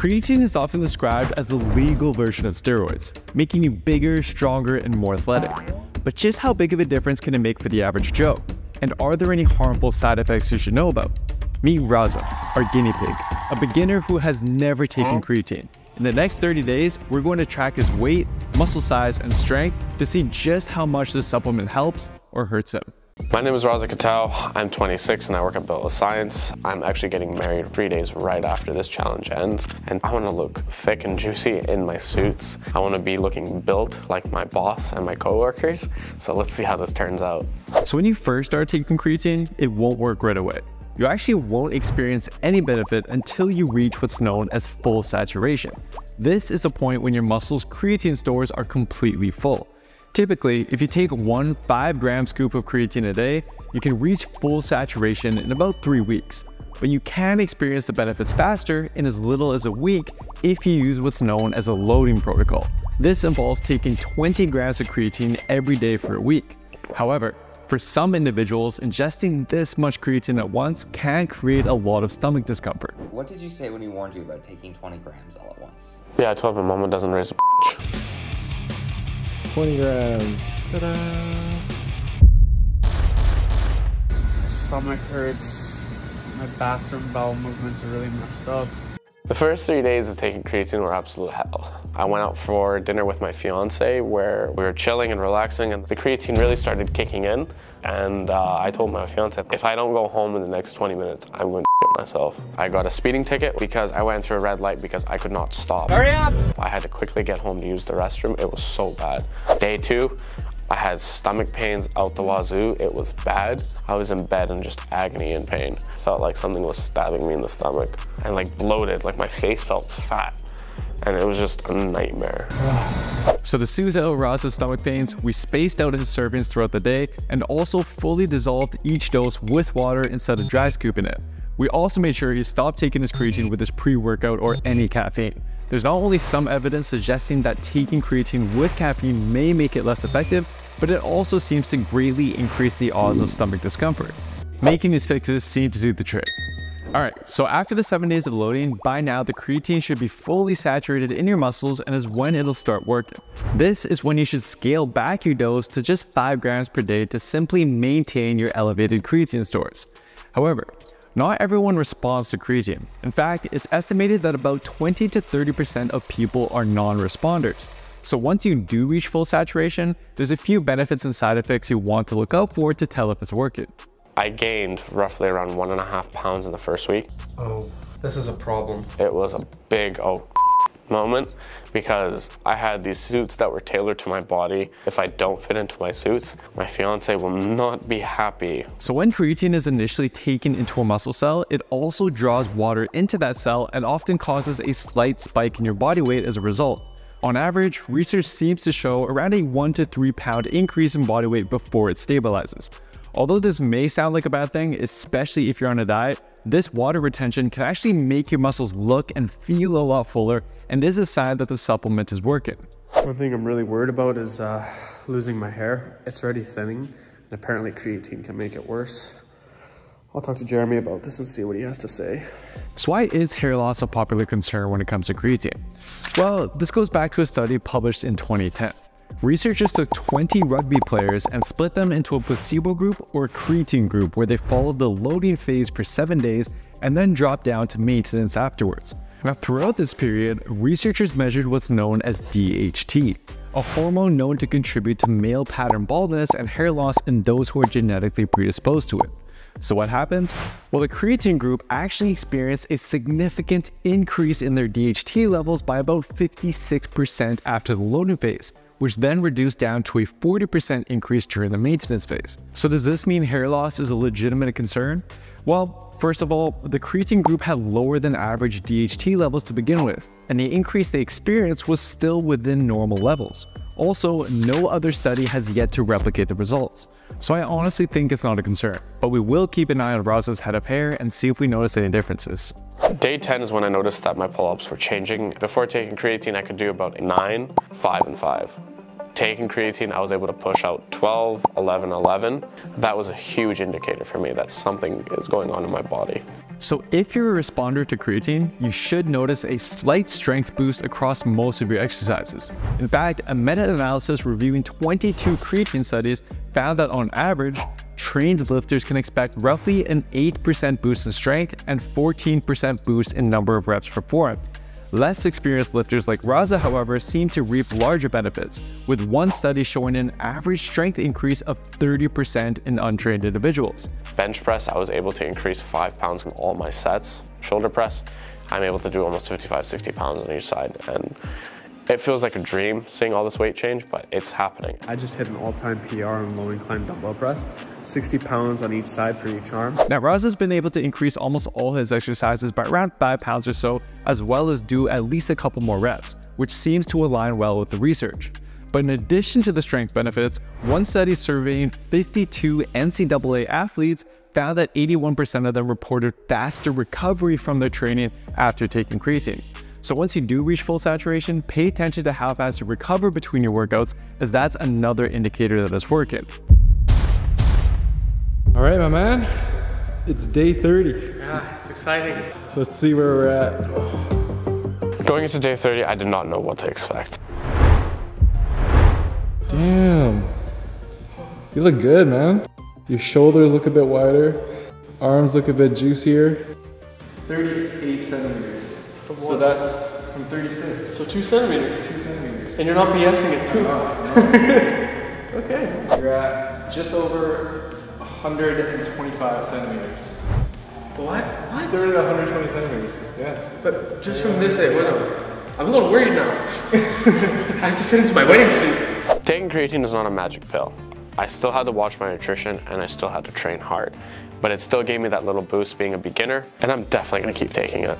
Creatine is often described as the legal version of steroids, making you bigger, stronger, and more athletic. But just how big of a difference can it make for the average Joe? And are there any harmful side effects you should know about? Meet Raza, our guinea pig, a beginner who has never taken creatine. In the next 30 days, we're going to track his weight, muscle size, and strength to see just how much this supplement helps or hurts him. My name is Raza Katal. I'm 26 and I work at Built Science. I'm actually getting married three days right after this challenge ends. And I want to look thick and juicy in my suits. I want to be looking built like my boss and my coworkers. So let's see how this turns out. So when you first start taking creatine, it won't work right away. You actually won't experience any benefit until you reach what's known as full saturation. This is the point when your muscles' creatine stores are completely full. Typically, if you take one 5 gram scoop of creatine a day, you can reach full saturation in about 3 weeks. But you can experience the benefits faster in as little as a week if you use what's known as a loading protocol. This involves taking 20 grams of creatine every day for a week. However, for some individuals, ingesting this much creatine at once can create a lot of stomach discomfort. What did you say when he warned you about taking 20 grams all at once? Yeah, I told my mama doesn't raise a 20 grams. Ta-da! Stomach hurts. My bathroom bowel movements are really messed up. The first three days of taking creatine were absolute hell. I went out for dinner with my fiance where we were chilling and relaxing and the creatine really started kicking in. And uh, I told my fiance, if I don't go home in the next 20 minutes, I'm going to myself. I got a speeding ticket because I went through a red light because I could not stop. Hurry up! I had to quickly get home to use the restroom. It was so bad. Day two, I had stomach pains out the wazoo. It was bad. I was in bed in just agony and pain. Felt like something was stabbing me in the stomach and like bloated, like my face felt fat. And it was just a nightmare. So to soothe out Raza's stomach pains, we spaced out his servings throughout the day and also fully dissolved each dose with water instead of dry scooping it. We also made sure he stopped taking his creatine with his pre-workout or any caffeine. There's not only some evidence suggesting that taking creatine with caffeine may make it less effective, but it also seems to greatly increase the odds of stomach discomfort. Making these fixes seem to do the trick. Alright, so after the 7 days of loading, by now the creatine should be fully saturated in your muscles and is when it'll start working. This is when you should scale back your dose to just 5 grams per day to simply maintain your elevated creatine stores. However, not everyone responds to creatine. In fact, it's estimated that about 20 to 30% of people are non-responders. So once you do reach full saturation, there's a few benefits and side effects you want to look out for to tell if it's working. I gained roughly around one and a half pounds in the first week. Oh, this is a problem. It was a big, oh, moment because I had these suits that were tailored to my body. If I don't fit into my suits, my fiance will not be happy. So when creatine is initially taken into a muscle cell, it also draws water into that cell and often causes a slight spike in your body weight as a result. On average, research seems to show around a 1 to 3 pound increase in body weight before it stabilizes. Although this may sound like a bad thing, especially if you're on a diet, this water retention can actually make your muscles look and feel a lot fuller and is a sign that the supplement is working. One thing I'm really worried about is uh, losing my hair. It's already thinning and apparently creatine can make it worse. I'll talk to Jeremy about this and see what he has to say. So why is hair loss a popular concern when it comes to creatine? Well, this goes back to a study published in 2010. Researchers took 20 rugby players and split them into a placebo group or creatine group where they followed the loading phase for 7 days and then dropped down to maintenance afterwards. Now throughout this period, researchers measured what's known as DHT, a hormone known to contribute to male pattern baldness and hair loss in those who are genetically predisposed to it. So what happened? Well, the creatine group actually experienced a significant increase in their DHT levels by about 56% after the loading phase, which then reduced down to a 40% increase during the maintenance phase. So does this mean hair loss is a legitimate concern? Well, first of all, the creatine group had lower than average DHT levels to begin with, and the increase they experienced was still within normal levels. Also, no other study has yet to replicate the results. So I honestly think it's not a concern, but we will keep an eye on Raza's head of hair and see if we notice any differences. Day 10 is when I noticed that my pull-ups were changing. Before taking creatine, I could do about 9, 5, and 5. taking creatine, I was able to push out 12, 11, 11. That was a huge indicator for me that something is going on in my body. So if you're a responder to creatine, you should notice a slight strength boost across most of your exercises. In fact, a meta-analysis reviewing 22 creatine studies found that on average, trained lifters can expect roughly an 8% boost in strength and 14% boost in number of reps performed. Less experienced lifters like Raza, however, seem to reap larger benefits, with one study showing an average strength increase of 30% in untrained individuals. Bench press, I was able to increase five pounds in all my sets. Shoulder press, I'm able to do almost 55, 60 pounds on each side. And it feels like a dream seeing all this weight change, but it's happening. I just hit an all-time PR on low incline dumbbell press, 60 pounds on each side for each arm. Now, Raz has been able to increase almost all his exercises by around 5 pounds or so, as well as do at least a couple more reps, which seems to align well with the research. But in addition to the strength benefits, one study surveying 52 NCAA athletes found that 81% of them reported faster recovery from their training after taking creatine. So once you do reach full saturation, pay attention to how fast you recover between your workouts as that's another indicator that it's working. All right, my man. It's day 30. Yeah, it's exciting. Let's see where we're at. Going into day 30, I did not know what to expect. Damn. You look good, man. Your shoulders look a bit wider. Arms look a bit juicier. 38 centimeters. So that's from 36. So two centimeters. Two centimeters. And you're not BSing it too. Okay. You're at just over 125 centimeters. What? What? Started at 120 centimeters. Yeah. But just from this, hey, wait up. I'm a little worried now. I have to fit into my wedding suit. Taking creatine is not a magic pill. I still had to watch my nutrition and I still had to train hard. But it still gave me that little boost being a beginner, and I'm definitely gonna keep taking it.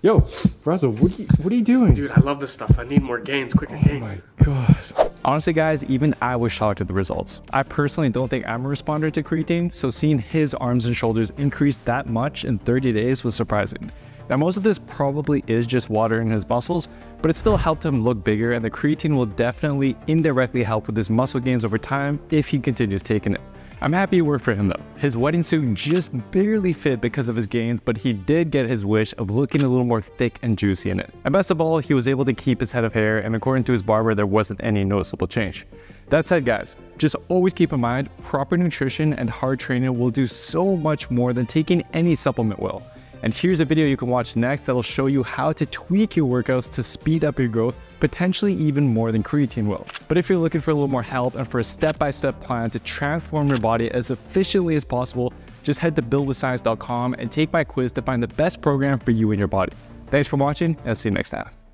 Yo, Brazo, what are you, what are you doing? Dude, I love this stuff. I need more gains, quicker oh gains. my god. Honestly guys, even I was shocked at the results. I personally don't think I'm a responder to creatine, so seeing his arms and shoulders increase that much in 30 days was surprising. Now most of this probably is just water in his muscles, but it still helped him look bigger and the creatine will definitely indirectly help with his muscle gains over time if he continues taking it. I'm happy it worked for him though. His wedding suit just barely fit because of his gains, but he did get his wish of looking a little more thick and juicy in it. And best of all, he was able to keep his head of hair, and according to his barber, there wasn't any noticeable change. That said, guys, just always keep in mind, proper nutrition and hard training will do so much more than taking any supplement will. And here's a video you can watch next that'll show you how to tweak your workouts to speed up your growth, potentially even more than creatine will. But if you're looking for a little more help and for a step-by-step -step plan to transform your body as efficiently as possible, just head to builtwithscience.com and take my quiz to find the best program for you and your body. Thanks for watching, and I'll see you next time.